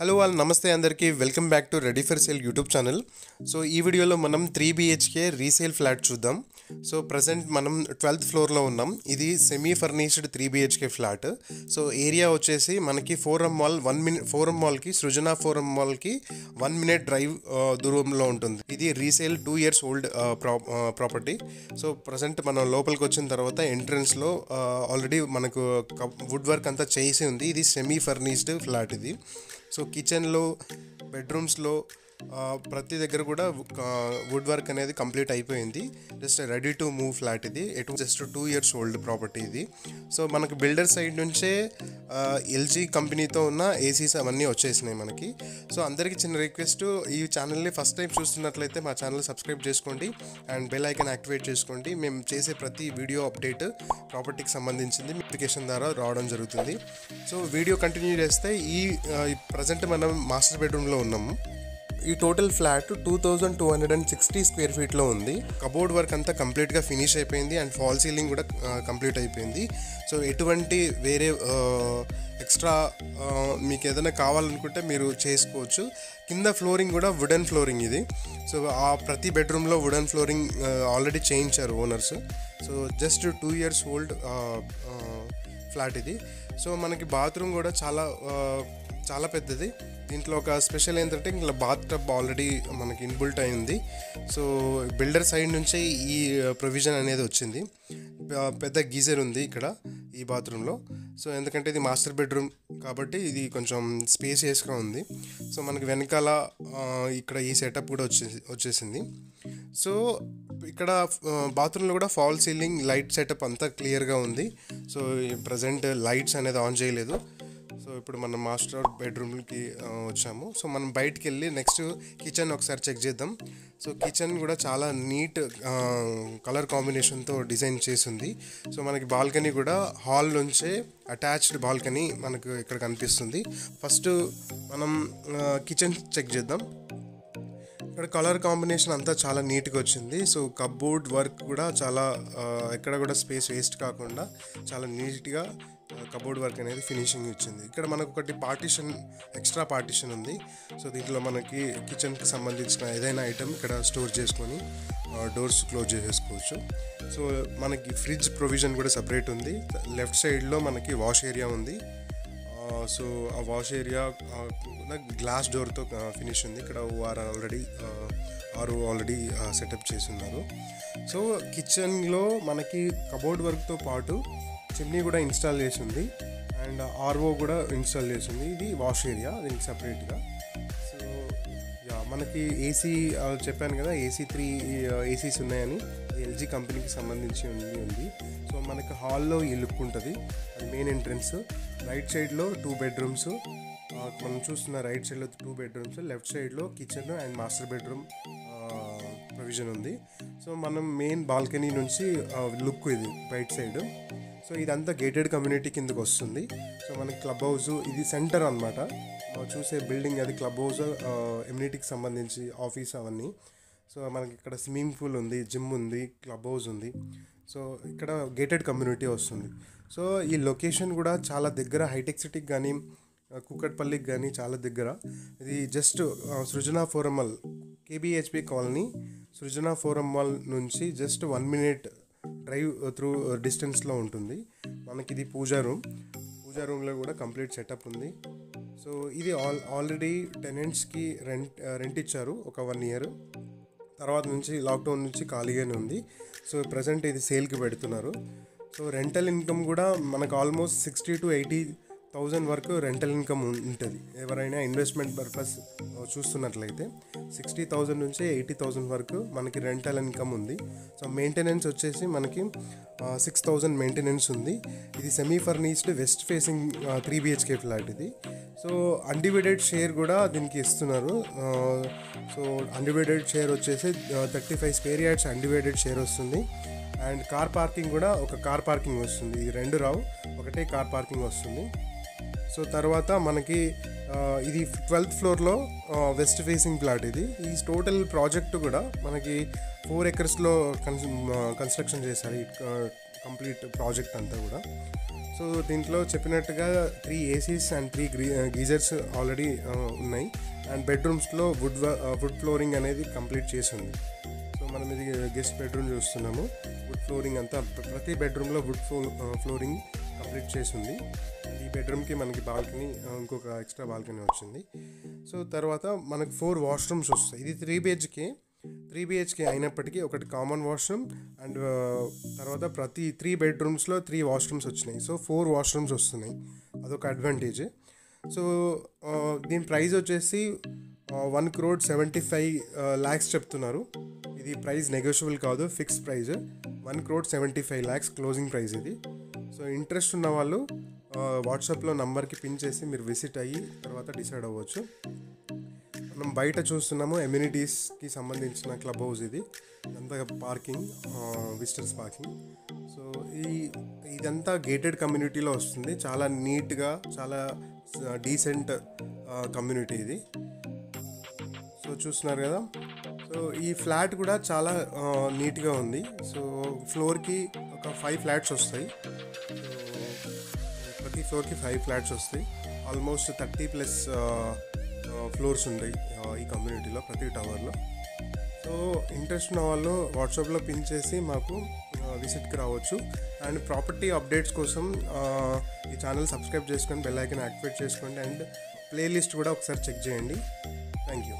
Hello వాళ్ళు నమస్తే అందరికీ. Welcome back to ready for sale YouTube channel. So ఈ వీడియోలో మనం త్రీ బిహెచ్కే రీసేల్ ఫ్లాట్ చూద్దాం. సో ప్రజెంట్ మనం ట్వెల్త్ ఫ్లోర్లో ఉన్నాం. ఇది semi furnished three BHK flat so area వచ్చేసి మనకి Forum Mall one minute Forum మాల్కి సృజన ఫోరం మాల్కి వన్ మినిట్ డ్రైవ్ దూరంలో ఉంటుంది. ఇది resale two years old property. So present మనం లోపలికి వచ్చిన తర్వాత ఎంట్రన్స్లో ఆల్రెడీ మనకు వుడ్ వర్క్ అంతా చేసి ఉంది. ఇది సెమీ ఫర్నిష్డ్ ఫ్లాట్ ఇది. సో కిచెన్లో బెడ్రూమ్స్లో ఆ, ప్రతి దగ్గర కూడా వుడ్ వర్క్ అనేది కంప్లీట్ అయిపోయింది. Just ready to move flat ఇది. ఎటు just two years old property ఇది. సో మనకు బిల్డర్ సైడ్ నుంచే ఎల్జీ కంపెనీతో ఉన్న ఏసీస్ అవన్నీ వచ్చేసినాయి మనకి. సో అందరికీ చిన్న రిక్వెస్ట్ ఈ ఛానల్ని ఫస్ట్ టైం చూస్తున్నట్లయితే మా ఛానల్ సబ్స్క్రైబ్ చేసుకోండి అండ్ బెల్ ఐకాన్ యాక్టివేట్ చేసుకోండి. మేము చేసే ప్రతి వీడియో అప్డేట్ ప్రాపర్టీకి సంబంధించింది నోటిఫికేషన్ ద్వారా రావడం జరుగుతుంది. సో వీడియో కంటిన్యూ చేస్తే ఈ ప్రజెంట్ మనం మాస్టర్ బెడ్రూమ్లో ఉన్నాము. ఈ total flat two thousand two hundred and sixty square ఫీట్లో ఉంది. కబోర్డ్ వర్క్ అంతా కంప్లీట్గా ఫినిష్ అయిపోయింది అండ్ ఫాల్ సీలింగ్ కూడా కంప్లీట్ అయిపోయింది. సో ఎటువంటి వేరే ఎక్స్ట్రా మీకు ఏదైనా కావాలనుకుంటే మీరు చేసుకోవచ్చు. కింద ఫ్లోరింగ్ కూడా వుడెన్ ఫ్లోరింగ్ ఇది. సో ఆ ప్రతి బెడ్రూమ్లో వుడెన్ ఫ్లోరింగ్ ఆల్రెడీ చేయించారు owners. So just two years old flat ఇది. సో మనకి బాత్రూమ్ కూడా చాలా చాలా పెద్దది. దీంట్లో ఒక స్పెషల్ ఏంటంటే ఇంకా బాత్ టబ్ ఆల్రెడీ మనకి ఇన్బుల్ట్ అయింది. సో బిల్డర్ సైడ్ నుంచే ఈ uh, ప్రొవిజన్ అనేది వచ్చింది. పెద్ద గీజర్ ఉంది ఇక్కడ ఈ బాత్రూంలో సో ఎందుకంటే ఇది మాస్టర్ బెడ్రూమ్ కాబట్టి ఇది కొంచెం స్పేసియస్గా ఉంది. సో మనకి వెనకాల uh, ఇక్కడ ఈ సెటప్ కూడా వచ్చేసి వచ్చేసింది. సో ఇక్కడ uh, బాత్రూంలో కూడా ఫాల్ సీలింగ్ లైట్ సెటప్ అంతా క్లియర్గా ఉంది. సో ప్రజెంట్ లైట్స్ అనేది ఆన్ చేయలేదు. సో ఇప్పుడు మనం మాస్టర్ బెడ్రూమ్కి వచ్చాము. సో మనం బయటికి వెళ్ళి నెక్స్ట్ కిచెన్ ఒకసారి చెక్ చేద్దాం. సో కిచెన్ కూడా చాలా నీట్ కలర్ కాంబినేషన్తో డిజైన్ చేసింది. సో మనకి బాల్కనీ కూడా హాల్ నుంచే అటాచ్డ్ బాల్కనీ మనకు ఇక్కడ కనిపిస్తుంది. ఫస్ట్ మనం కిచెన్ చెక్ చేద్దాం. ఇక్కడ కలర్ కాంబినేషన్ అంతా చాలా నీట్గా వచ్చింది. సో కబ్బోర్డ్ వర్క్ కూడా చాలా ఎక్కడ కూడా స్పేస్ వేస్ట్ కాకుండా చాలా నీట్గా కబోర్డ్ వర్క్ అనేది ఫినిషింగ్ ఇచ్చింది. ఇక్కడ మనకు ఒకటి పార్టీషన్ ఎక్స్ట్రా పార్టీషన్ ఉంది. సో దీంట్లో మనకి కిచెన్కి సంబంధించిన ఏదైనా ఐటెం ఇక్కడ స్టోర్ చేసుకొని డోర్స్ క్లోజ్ చేసేసుకోవచ్చు. సో మనకి ఫ్రిడ్జ్ ప్రొవిజన్ కూడా సపరేట్ ఉంది. లెఫ్ట్ సైడ్లో మనకి వాష్ ఏరియా ఉంది. సో ఆ వాష్ ఏరియా గ్లాస్ డోర్తో ఫినిష్ ఉంది. ఇక్కడ వారు ఆల్రెడీ వారు ఆల్రెడీ సెటప్ చేసి ఉన్నారు. సో కిచెన్లో మనకి కబోర్డ్ వర్క్తో పాటు చిమ్నీ కూడా ఇన్స్టాల్ చేసి ఉంది. అండ్ ఆర్ఓ కూడా ఇన్స్టాల్ చేసి ఉంది. ఇది వాష్ ఏరియా దీనికి సపరేట్గా సో యా మనకి ఏసీ చెప్పాను కదా ఏసీ త్రీ ఏసీస్ ఉన్నాయని ఎల్జీ కంపెనీకి సంబంధించి ఉంది ఉంది. మనకి హాల్లో ఈ లుక్ ఉంటుంది అది మెయిన్ ఎంట్రన్స్ రైట్ సైడ్లో టూ బెడ్రూమ్స్ మనం చూస్తున్న రైట్ సైడ్లో టూ బెడ్రూమ్స్ లెఫ్ట్ సైడ్లో kitchen and master bedroom provision ఉంది. సో మనం మెయిన్ బాల్కనీ నుంచి లుక్ ఇది రైట్ సైడ్ సో ఇదంతా గేటెడ్ కమ్యూనిటీ కిందకి వస్తుంది. సో మనకి క్లబ్ హౌస్ ఇది సెంటర్ అనమాట చూసే బిల్డింగ్ అది క్లబ్ హౌస్ ఎమ్యూనిటీకి సంబంధించి ఆఫీస్ అవన్నీ. సో మనకి ఇక్కడ స్విమ్మింగ్ పూల్ ఉంది జిమ్ ఉంది క్లబ్ హౌస్ ఉంది. సో ఇక్కడ గేటెడ్ కమ్యూనిటీ వస్తుంది. సో ఈ లొకేషన్ కూడా చాలా దగ్గర హైటెక్ సిటీకి కానీ కుక్కట్పల్లికి కానీ చాలా దగ్గర. ఇది just Srujana Forum Mall KBHP colony Srujana Forum Mall నుంచి just one minute drive through డిస్టెన్స్లో ఉంటుంది. మనకి ఇది పూజా రూమ్ పూజా రూమ్లో కూడా కంప్లీట్ సెటప్ ఉంది. సో ఇది ఆల్ ఆల్రెడీ టెనెంట్స్కి రెంట్ రెంట్ ఇచ్చారు ఒక వన్ ఇయర్ తర్వాత నుంచి లాక్డౌన్ నుంచి ఖాళీగానే ఉంది. సో ప్రజెంట్ ఇది సేల్కి పెడుతున్నారు. సో రెంటల్ ఇన్కమ్ కూడా మనకు almost sixty to eighty thousand వరకు రెంటల్ ఇన్కమ్ ఉంటుంది. ఎవరైనా ఇన్వెస్ట్మెంట్ పర్పస్ చూస్తున్నట్లయితే సిక్స్టీ థౌజండ్ నుంచి ఎయిటీ థౌజండ్ వరకు మనకి రెంటల్ ఇన్కమ్ ఉంది. సో మెయింటెనెన్స్ వచ్చేసి మనకి సిక్స్ థౌజండ్ మెయింటెనెన్స్ ఉంది. ఇది semi furnished west facing three BHK flat ఇది. సో అన్డివైడెడ్ షేర్ కూడా దీనికి ఇస్తున్నారు. సో అన్డివైడెడ్ షేర్ వచ్చేసి thirty five spare yards undivided share వస్తుంది. అండ్ కార్ పార్కింగ్ కూడా ఒక కార్ పార్కింగ్ వస్తుంది. ఇది రెండు రావు ఒకటే కార్ పార్కింగ్ వస్తుంది. సో తర్వాత మనకి ఇది ట్వెల్త్ ఫ్లోర్లో వెస్ట్ ఫేసింగ్ ప్లాట్ ఇది. ఈ టోటల్ ప్రాజెక్ట్ కూడా మనకి ఫోర్ ఎకర్స్లో కన్స్ కన్స్ట్రక్షన్ చేశారు. ఈ కంప్లీట్ ప్రాజెక్ట్ అంతా కూడా. సో దీంట్లో చెప్పినట్టుగా త్రీ ఏసీస్ అండ్ త్రీ గ్రీ గీజర్స్ ఆల్రెడీ uh, ఉన్నాయి. అండ్ బెడ్రూమ్స్లో వుడ్ వుడ్ ఫ్లోరింగ్ అనేది కంప్లీట్ చేసి ఉంది సో మనం ఇది గెస్ట్ బెడ్రూమ్ చూస్తున్నాము. వుడ్ ఫ్లోరింగ్ అంతా ప్రతి బెడ్రూమ్లో వుడ్ ఫ్లో ఫ్లోరింగ్ కంప్లీట్ చేసి ఉంది ఈ బెడ్రూమ్కి మనకి బాల్కనీ uh, ఇంకొక ఎక్స్ట్రా బాల్కనీ వచ్చింది. సో తర్వాత మనకు ఫోర్ వాష్రూమ్స్ వస్తాయి. ఇది త్రీ బేజ్కి త్రీ బిహెచ్కే అయినప్పటికీ ఒకటి కామన్ వాష్రూమ్ అండ్ తర్వాత ప్రతి త్రీ బెడ్రూమ్స్లో త్రీ వాష్రూమ్స్ వచ్చినాయి. సో ఫోర్ వాష్రూమ్స్ వస్తున్నాయి. అదొక అడ్వాంటేజ్. సో దీని ప్రైస్ వచ్చేసి one crore seventy five lakhs చెప్తున్నారు. ఇది ప్రైస్ నెగోషియబుల్ కాదు fix price. One crore seventy five lakhs closing price ఇది. సో ఇంట్రెస్ట్ ఉన్న వాళ్ళు వాట్సాప్లో నంబర్కి పిన్ చేసి మీరు విజిట్ అయ్యి తర్వాత డిసైడ్ అవ్వచ్చు. మనం బయట చూస్తున్నాము ఎమ్యూనిటీస్కి సంబంధించిన క్లబ్ హౌస్ ఇది. అంతా పార్కింగ్ విజిటర్స్ పార్కింగ్. సో ఈ ఇదంతా గేటెడ్ కమ్యూనిటీలో వస్తుంది. చాలా నీట్గా చాలా డీసెంట్ కమ్యూనిటీ ఇది. సో చూస్తున్నారు కదా? సో ఈ ఫ్లాట్ కూడా చాలా నీట్గా ఉంది. సో ఫ్లోర్కి ఒక ఫైవ్ ఫ్లాట్స్ వస్తాయి. ప్రతి ఫ్లోర్కి ఫైవ్ ఫ్లాట్స్ వస్తాయి. ఆల్మోస్ట్ థర్టీ ప్లస్ ఫ్లోర్స్ ఉంటాయి ఈ కమ్యూనిటీలో ప్రతి టవర్లో. సో ఇంట్రెస్ట్ ఉన్న వాళ్ళు వాట్సాప్లో పిన్ చేసి మాకు విజిట్కి రావచ్చు. అండ్ ప్రాపర్టీ అప్డేట్స్ కోసం ఈ ఛానల్ సబ్స్క్రైబ్ చేసుకొని బెల్ ఐకన్ యాక్టివేట్ చేసుకోండి. అండ్ ప్లేలిస్ట్ కూడా ఒకసారి చెక్ చేయండి. Thank you.